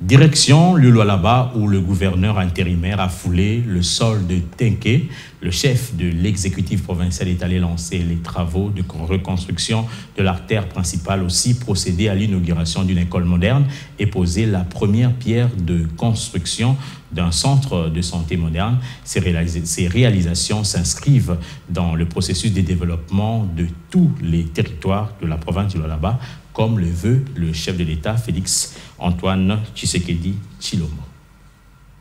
Direction le Lualaba où le gouverneur intérimaire a foulé le sol de Tenke. Le chef de l'exécutif provincial est allé lancer les travaux de reconstruction de l'artère principale, aussi procéder à l'inauguration d'une école moderne et poser la première pierre de construction d'un centre de santé moderne. Ces, réalisations s'inscrivent dans le processus de développement de tous les territoires de la province du Lualaba, comme le veut le chef de l'État, Félix Antoine Tshisekedi Chilomo.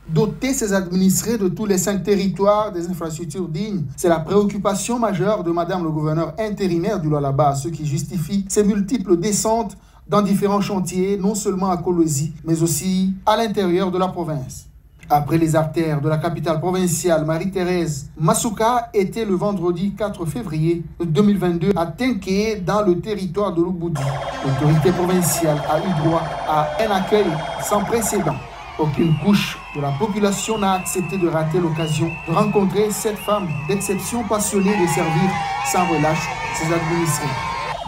Doter ses administrés de tous les cinq territoires des infrastructures dignes, c'est la préoccupation majeure de Madame le gouverneur intérimaire du Lualaba, ce qui justifie ses multiples descentes dans différents chantiers, non seulement à Colosie, mais aussi à l'intérieur de la province. Après les artères de la capitale provinciale, Marie-Thérèse Masuka était le vendredi 4 février 2022 à Tenke, dans le territoire de l'Uboudi. L'autorité provinciale a eu droit à un accueil sans précédent. Aucune couche de la population n'a accepté de rater l'occasion de rencontrer cette femme d'exception passionnée de servir sans relâche ses administrés.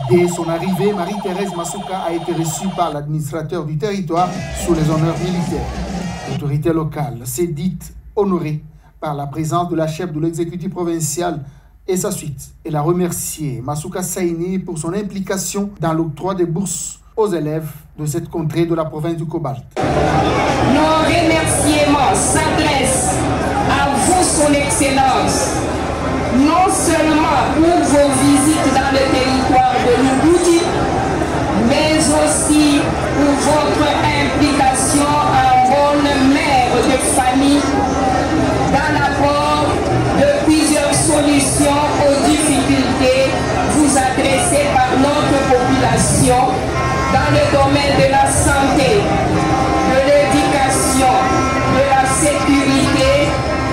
Dès son arrivée, Marie-Thérèse Masuka a été reçue par l'administrateur du territoire sous les honneurs militaires. L'autorité locale s'est dite honorée par la présence de la chef de l'exécutif provincial et sa suite. Elle a remercié Masuka Saini pour son implication dans l'octroi des bourses aux élèves de cette contrée de la province du Cobalt. Nos remerciements s'adressent à vous, son Excellence, non seulement pour vos visites dans le territoire de l'Uboudi, mais aussi pour votre implication dans le domaine de la santé, de l'éducation, de la sécurité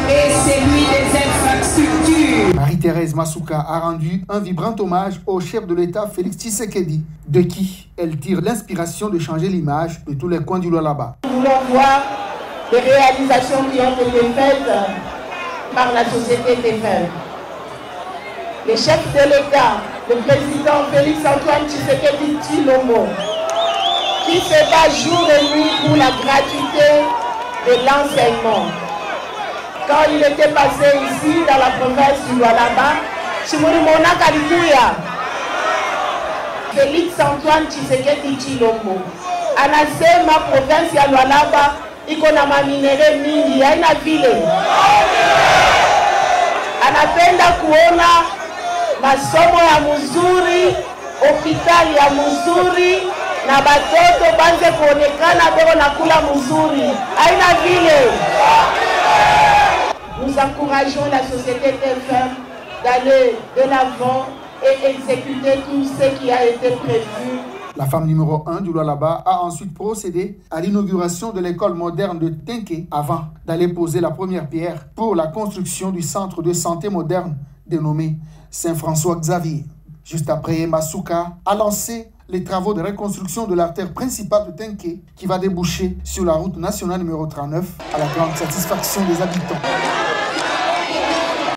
et celui des infrastructures. Marie-Thérèse Masuka a rendu un vibrant hommage au chef de l'État Félix Tshisekedi, de qui elle tire l'inspiration de changer l'image de tous les coins du là-bas. Nous voulons voir les réalisations qui ont été faites par la société TFM. Le chef de l'État, le président Félix-Antoine Tshisekedi Tshilombo, qui se bat jour et nuit pour la gratuité de l'enseignement. Quand il était passé ici, dans la province du Lualaba, Chimurimona Kalikuya, Félix-Antoine Tshisekedi Tshilombo, anasema province ya Lualaba iko na maminere mingi, haina vile. Anapenda kuona masomo ya hospitali ya na batoto banze kuonekana beko na kula vile. Nous encourageons la société TFM d'aller de l'avant et exécuter tout ce qui a été prévu. La femme numéro 1 du Lualaba a ensuite procédé à l'inauguration de l'école moderne de Tenke avant d'aller poser la première pierre pour la construction du centre de santé moderne dénommé Saint-François Xavier. Juste après, Masuka a lancé les travaux de reconstruction de l'artère principale de Tenke qui va déboucher sur la route nationale numéro 39 à la grande satisfaction des habitants.